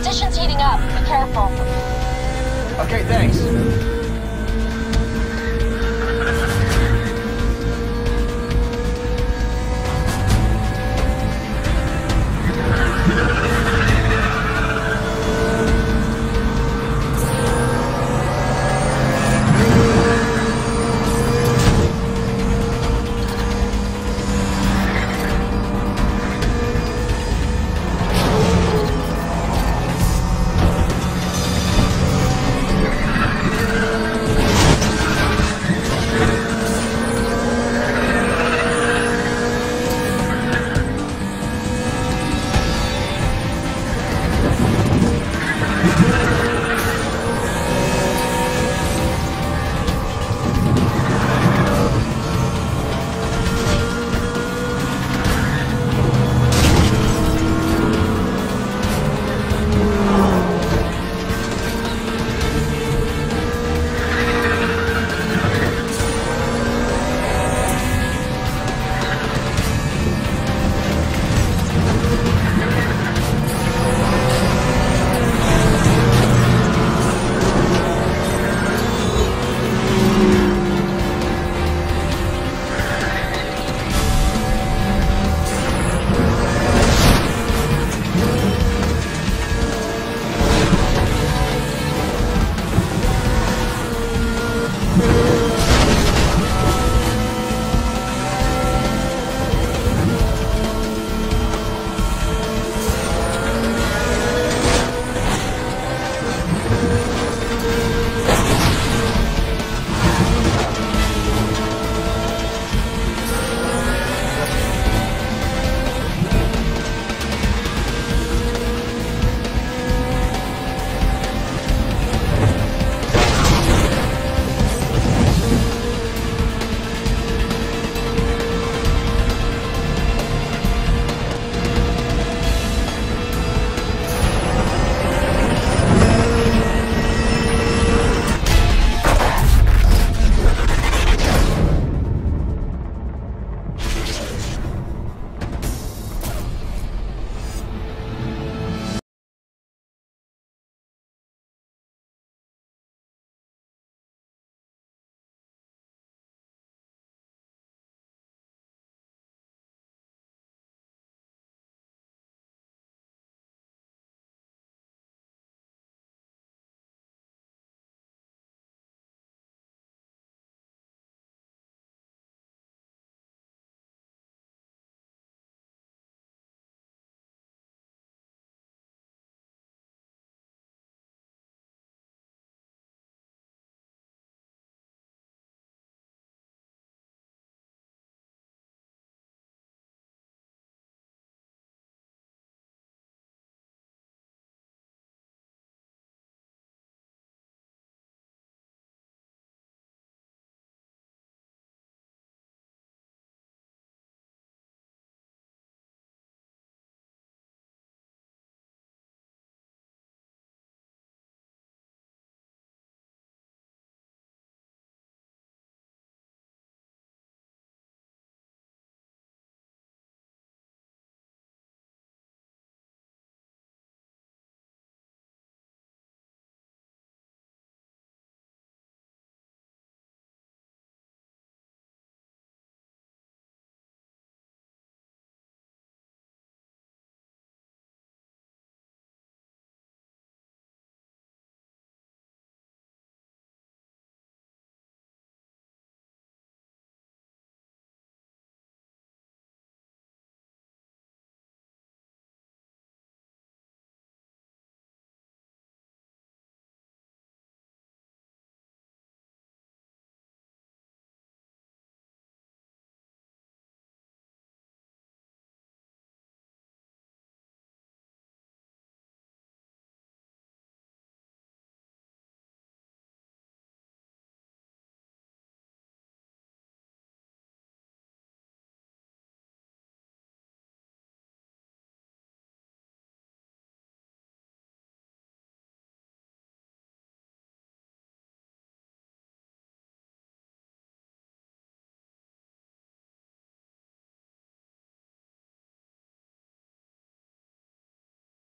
Position's heating up. Be careful. Okay, thanks.